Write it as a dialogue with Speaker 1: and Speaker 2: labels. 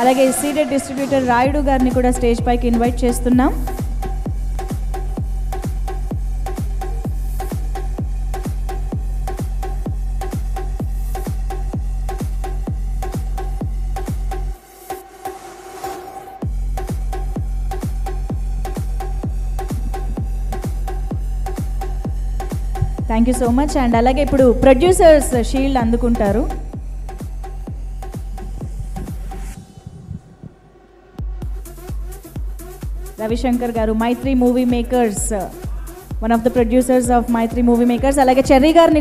Speaker 1: అలాగే Ceded distributor Rayudu గారిని కూడా స్టేజ్ పైకి ఇన్వైట్ చేస్తున్నాం. Thank you so much and అలాగే ఇప్పుడు ప్రొడ్యూసర్స్ షీల్డ్ అందుకుంటారు. రవిశంకర్ గారు Mythri movie makers one of the producers of Mythri movie makers అలాగే చెర్రీ గారిని